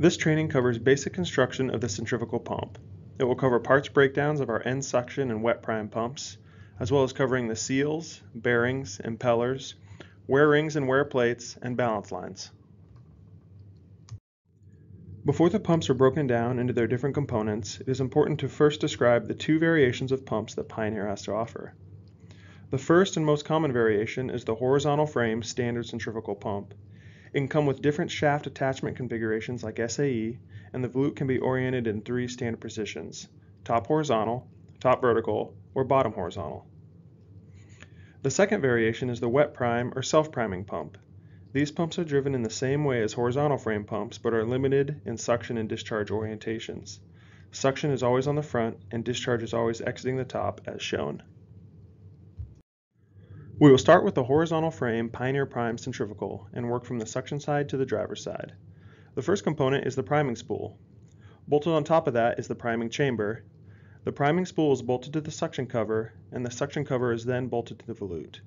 This training covers basic construction of the centrifugal pump. It will cover parts breakdowns of our end suction and wet prime pumps, as well as covering the seals, bearings, impellers, wear rings and wear plates, and balance lines. Before the pumps are broken down into their different components, it is important to first describe the two variations of pumps that Pioneer has to offer. The first and most common variation is the horizontal frame standard centrifugal pump. It can come with different shaft attachment configurations like SAE, and the volute can be oriented in three standard positions, top horizontal, top vertical, or bottom horizontal. The second variation is the wet prime or self-priming pump. These pumps are driven in the same way as horizontal frame pumps, but are limited in suction and discharge orientations. Suction is always on the front and discharge is always exiting the top as shown. We will start with the horizontal frame Pioneer Prime centrifugal and work from the suction side to the driver's side. The first component is the priming spool. Bolted on top of that is the priming chamber. The priming spool is bolted to the suction cover and the suction cover is then bolted to the volute.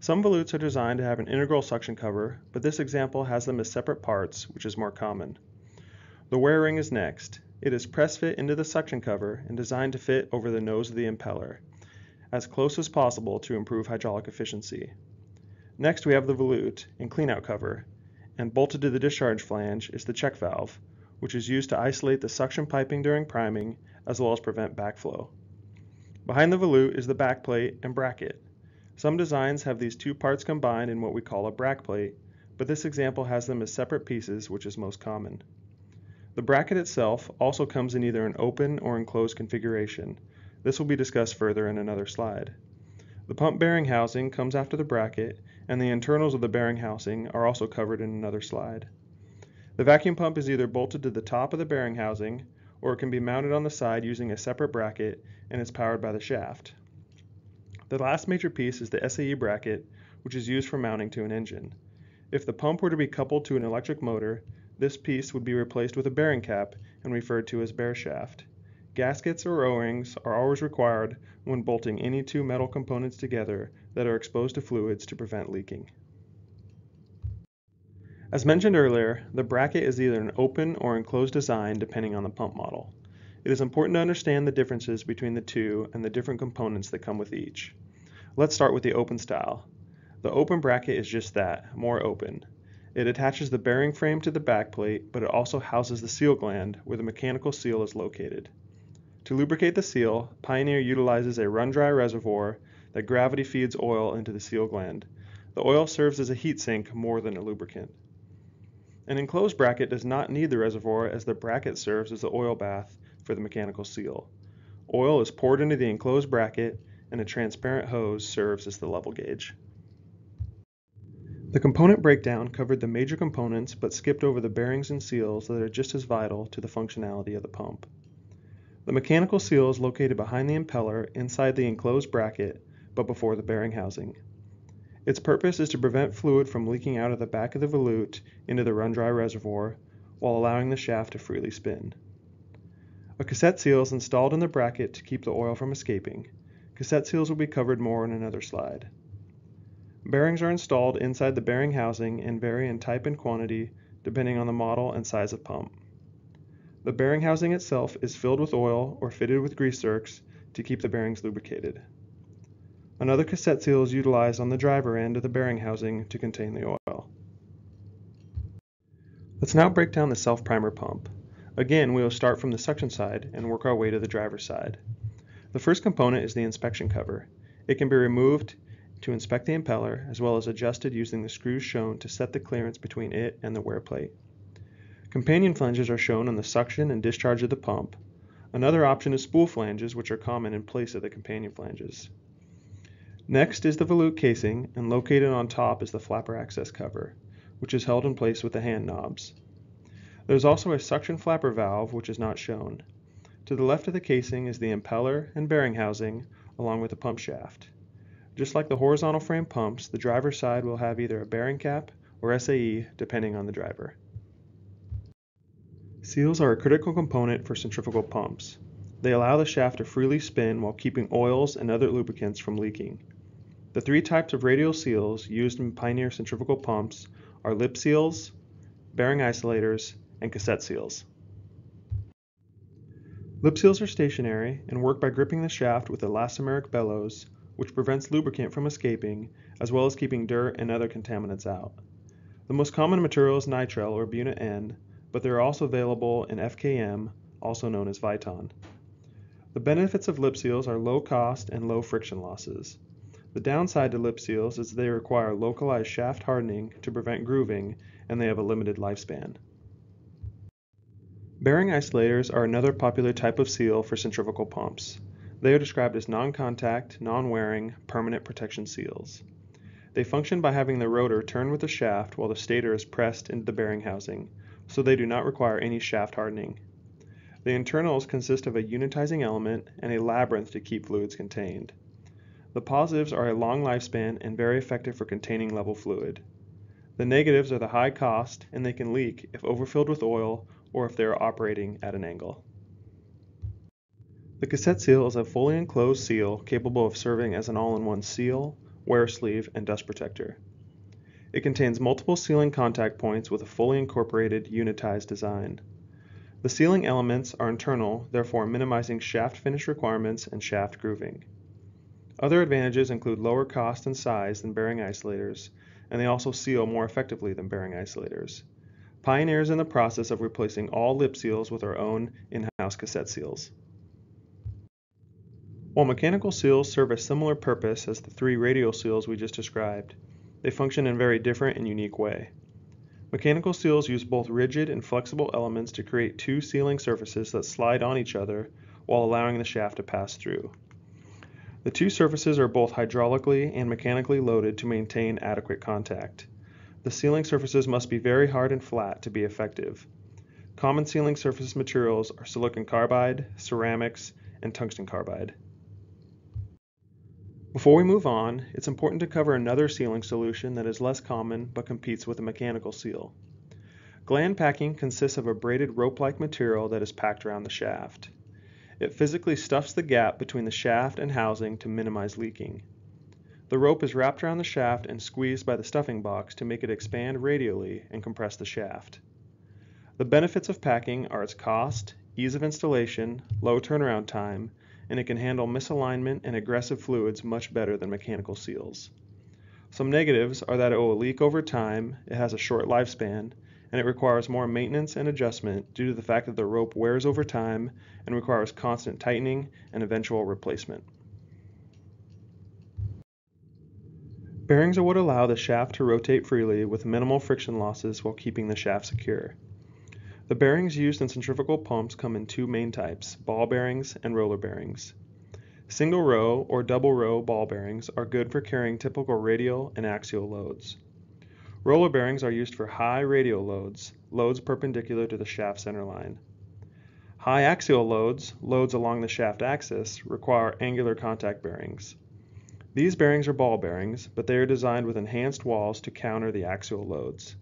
Some volutes are designed to have an integral suction cover, but this example has them as separate parts, which is more common. The wear ring is next. It is press fit into the suction cover and designed to fit over the nose of the impeller, as close as possible to improve hydraulic efficiency. Next we have the volute and cleanout cover, and bolted to the discharge flange is the check valve, which is used to isolate the suction piping during priming as well as prevent backflow. Behind the volute is the backplate and bracket. Some designs have these two parts combined in what we call a bracket, but this example has them as separate pieces, which is most common. The bracket itself also comes in either an open or enclosed configuration. This will be discussed further in another slide. The pump bearing housing comes after the bracket, and the internals of the bearing housing are also covered in another slide. The vacuum pump is either bolted to the top of the bearing housing, or it can be mounted on the side using a separate bracket and is powered by the shaft. The last major piece is the SAE bracket, which is used for mounting to an engine. If the pump were to be coupled to an electric motor, this piece would be replaced with a bearing cap and referred to as bare shaft. Gaskets or O-rings are always required when bolting any two metal components together that are exposed to fluids to prevent leaking. As mentioned earlier, the bracket is either an open or enclosed design depending on the pump model. It is important to understand the differences between the two and the different components that come with each. Let's start with the open style. The open bracket is just that, more open. It attaches the bearing frame to the backplate, but it also houses the seal gland where the mechanical seal is located. To lubricate the seal, Pioneer utilizes a run-dry reservoir that gravity feeds oil into the seal gland. The oil serves as a heat sink more than a lubricant. An enclosed bracket does not need the reservoir as the bracket serves as the oil bath for the mechanical seal. Oil is poured into the enclosed bracket and a transparent hose serves as the level gauge. The component breakdown covered the major components but skipped over the bearings and seals that are just as vital to the functionality of the pump. The mechanical seal is located behind the impeller inside the enclosed bracket but before the bearing housing. Its purpose is to prevent fluid from leaking out of the back of the volute into the run-dry reservoir while allowing the shaft to freely spin. A cassette seal is installed in the bracket to keep the oil from escaping. Cassette seals will be covered more in another slide. Bearings are installed inside the bearing housing and vary in type and quantity depending on the model and size of pump. The bearing housing itself is filled with oil or fitted with grease zerks to keep the bearings lubricated. Another cassette seal is utilized on the driver end of the bearing housing to contain the oil. Let's now break down the self-primer pump. Again, we will start from the suction side and work our way to the driver's side. The first component is the inspection cover. It can be removed to inspect the impeller as well as adjusted using the screws shown to set the clearance between it and the wear plate. Companion flanges are shown on the suction and discharge of the pump. Another option is spool flanges which are common in place of the companion flanges. Next is the volute casing and located on top is the flapper access cover, which is held in place with the hand knobs. There is also a suction flapper valve which is not shown. To the left of the casing is the impeller and bearing housing along with the pump shaft. Just like the horizontal frame pumps, the driver's side will have either a bearing cap or SAE depending on the driver. Seals are a critical component for centrifugal pumps. They allow the shaft to freely spin while keeping oils and other lubricants from leaking. The three types of radial seals used in Pioneer centrifugal pumps are lip seals, bearing isolators, and cassette seals. Lip seals are stationary and work by gripping the shaft with elastomeric bellows, which prevents lubricant from escaping, as well as keeping dirt and other contaminants out. The most common material is nitrile or Buna N, but they are also available in FKM, also known as Viton. The benefits of lip seals are low cost and low friction losses. The downside to lip seals is they require localized shaft hardening to prevent grooving and they have a limited lifespan. Bearing isolators are another popular type of seal for centrifugal pumps. They are described as non-contact, non-wearing, permanent protection seals. They function by having the rotor turn with the shaft while the stator is pressed into the bearing housing, so they do not require any shaft hardening. The internals consist of a unitizing element and a labyrinth to keep fluids contained. The positives are a long lifespan and very effective for containing level fluid. The negatives are the high cost and they can leak if overfilled with oil or if they are operating at an angle. The cassette seal is a fully enclosed seal capable of serving as an all-in-one seal, wear sleeve, and dust protector. It contains multiple sealing contact points with a fully incorporated unitized design. The sealing elements are internal, therefore minimizing shaft finish requirements and shaft grooving. Other advantages include lower cost and size than bearing isolators, and they also seal more effectively than bearing isolators. Pioneer is in the process of replacing all lip seals with our own in-house cassette seals. While mechanical seals serve a similar purpose as the three radial seals we just described, they function in a very different and unique way. Mechanical seals use both rigid and flexible elements to create two sealing surfaces that slide on each other while allowing the shaft to pass through. The two surfaces are both hydraulically and mechanically loaded to maintain adequate contact. The sealing surfaces must be very hard and flat to be effective. Common sealing surface materials are silicon carbide, ceramics, and tungsten carbide. Before we move on, it's important to cover another sealing solution that is less common but competes with a mechanical seal. Gland packing consists of a braided rope-like material that is packed around the shaft. It physically stuffs the gap between the shaft and housing to minimize leaking. The rope is wrapped around the shaft and squeezed by the stuffing box to make it expand radially and compress the shaft. The benefits of packing are its cost, ease of installation, low turnaround time, and it can handle misalignment and aggressive fluids much better than mechanical seals. Some negatives are that it will leak over time, it has a short lifespan, and it requires more maintenance and adjustment due to the fact that the rope wears over time and requires constant tightening and eventual replacement. Bearings are what allow the shaft to rotate freely with minimal friction losses while keeping the shaft secure. The bearings used in centrifugal pumps come in two main types, ball bearings and roller bearings. Single row or double row ball bearings are good for carrying typical radial and axial loads. Roller bearings are used for high radial loads, loads perpendicular to the shaft center line. High axial loads, loads along the shaft axis, require angular contact bearings. These bearings are ball bearings, but they are designed with enhanced walls to counter the axial loads.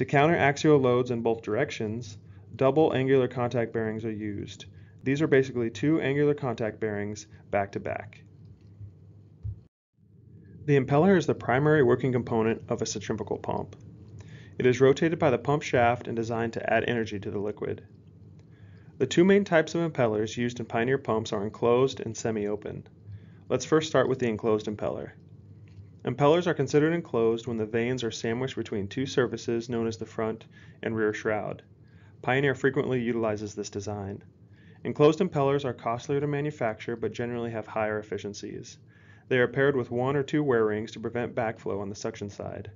To counter axial loads in both directions, double angular contact bearings are used. These are basically two angular contact bearings back to back. The impeller is the primary working component of a centrifugal pump. It is rotated by the pump shaft and designed to add energy to the liquid. The two main types of impellers used in Pioneer pumps are enclosed and semi-open. Let's first start with the enclosed impeller. Impellers are considered enclosed when the vanes are sandwiched between two surfaces known as the front and rear shroud. Pioneer frequently utilizes this design. Enclosed impellers are costlier to manufacture but generally have higher efficiencies. They are paired with one or two wear rings to prevent backflow on the suction side.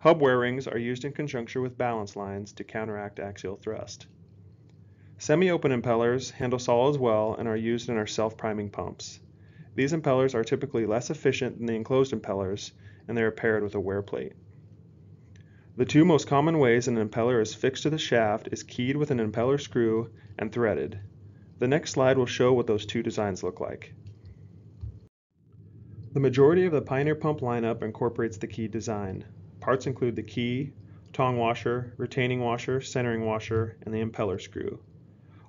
Hub wear rings are used in conjunction with balance lines to counteract axial thrust. Semi-open impellers handle solids well and are used in our self-priming pumps. These impellers are typically less efficient than the enclosed impellers, and they are paired with a wear plate. The two most common ways an impeller is fixed to the shaft is keyed with an impeller screw and threaded. The next slide will show what those two designs look like. The majority of the Pioneer pump lineup incorporates the key design. Parts include the key, tongue washer, retaining washer, centering washer, and the impeller screw.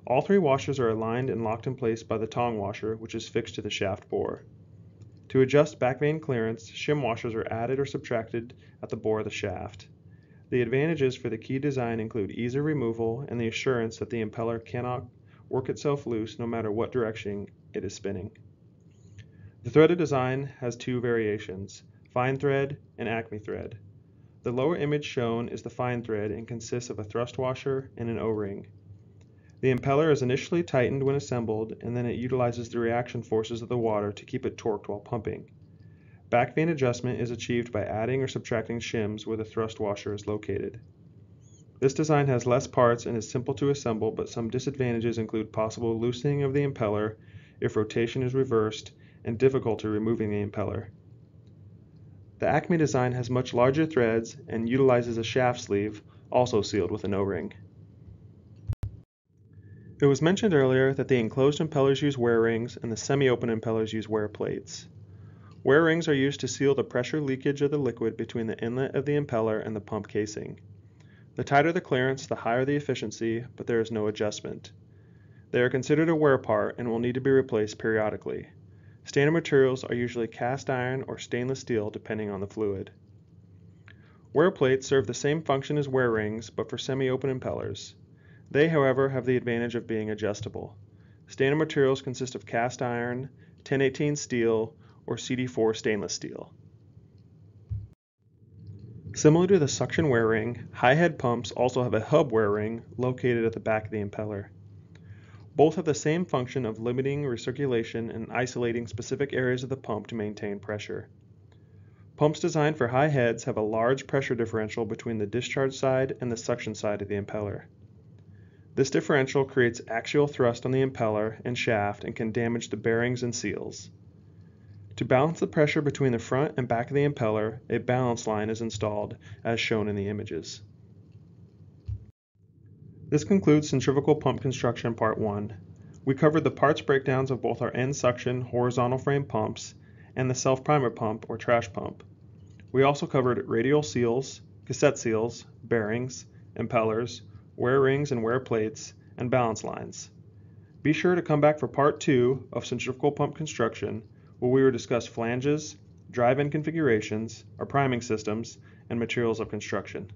All three washers are aligned and locked in place by the tongue washer, which is fixed to the shaft bore. To adjust back vane clearance, shim washers are added or subtracted at the bore of the shaft. The advantages for the key design include ease of removal and the assurance that the impeller cannot work itself loose no matter what direction it is spinning. The threaded design has two variations, fine thread and acme thread. The lower image shown is the fine thread and consists of a thrust washer and an O-ring. The impeller is initially tightened when assembled and then it utilizes the reaction forces of the water to keep it torqued while pumping. Back vane adjustment is achieved by adding or subtracting shims where the thrust washer is located. This design has less parts and is simple to assemble, but some disadvantages include possible loosening of the impeller if rotation is reversed and difficulty removing the impeller. The Acme design has much larger threads and utilizes a shaft sleeve, also sealed with an O-ring. It was mentioned earlier that the enclosed impellers use wear rings and the semi-open impellers use wear plates. Wear rings are used to seal the pressure leakage of the liquid between the inlet of the impeller and the pump casing. The tighter the clearance, the higher the efficiency, but there is no adjustment. They are considered a wear part and will need to be replaced periodically. Standard materials are usually cast iron or stainless steel depending on the fluid. Wear plates serve the same function as wear rings but for semi-open impellers. They, however, have the advantage of being adjustable. Standard materials consist of cast iron, 1018 steel, or CD4 stainless steel. Similar to the suction wear ring, high head pumps also have a hub wear ring located at the back of the impeller. Both have the same function of limiting recirculation and isolating specific areas of the pump to maintain pressure. Pumps designed for high heads have a large pressure differential between the discharge side and the suction side of the impeller. This differential creates axial thrust on the impeller and shaft and can damage the bearings and seals. To balance the pressure between the front and back of the impeller, a balance line is installed, as shown in the images. This concludes centrifugal pump construction part 1. We covered the parts breakdowns of both our end suction horizontal frame pumps and the self-primer pump or trash pump. We also covered radial seals, cassette seals, bearings, impellers, wear rings and wear plates, and balance lines. Be sure to come back for part 2 of centrifugal pump construction where we will discuss flanges, drive-in configurations, our priming systems, and materials of construction.